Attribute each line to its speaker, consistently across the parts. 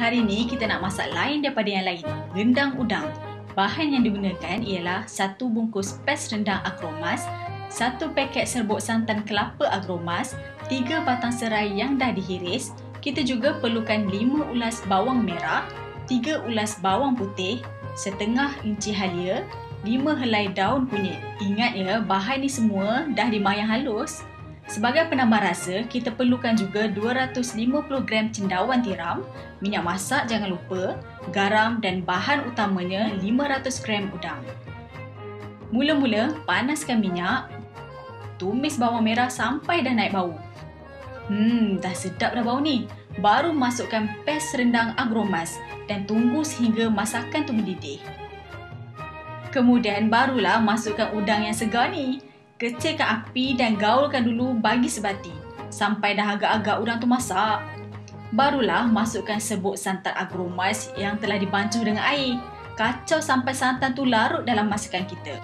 Speaker 1: Hari ni kita nak masak lain daripada yang lain. Rendang udang. Bahan yang digunakan ialah satu bungkus pes rendang agromas, satu paket serbuk santan kelapa agromas, tiga batang serai yang dah dihiris. Kita juga perlukan lima ulas bawang merah, tiga ulas bawang putih, setengah inci halia, lima helai daun kunyit. Ingat ya, bahan ni semua dah dimayang halus. Sebagai penambah rasa, kita perlukan juga 250 gram cendawan tiram, minyak masak jangan lupa, garam dan bahan utamanya 500 gram udang. Mula-mula, panaskan minyak, tumis bawang merah sampai dah naik bau. Hmm, dah sedap dah bau ni. Baru masukkan pes rendang agromas dan tunggu sehingga masakan tu mendidih. Kemudian barulah masukkan udang yang segar ni. Kecilkan api dan gaulkan dulu bagi sebati sampai dah agak-agak udang tu masak. Barulah masukkan serbuk santan agromas yang telah dibancuh dengan air. Kacau sampai santan tu larut dalam masakan kita.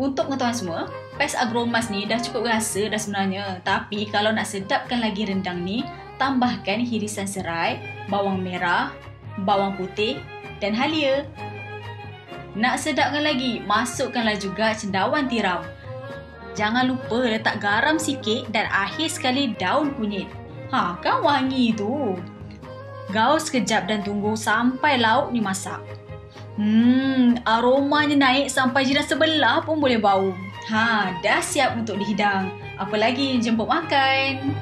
Speaker 1: Untuk pengetahuan semua, pes agromas ni dah cukup rasa dah sebenarnya. Tapi kalau nak sedapkan lagi rendang ni, tambahkan hirisan serai, bawang merah, bawang putih dan halia. Nak sedapkan lagi, masukkanlah juga cendawan tiram. Jangan lupa letak garam sikit dan akhir sekali daun kunyit. Ha, kan wangi tu. Gaus sekejap dan tunggu sampai lauk ni masak. Hmm, aromanya naik sampai jiran sebelah pun boleh bau. Ha, dah siap untuk dihidang. Apa lagi jemput makan.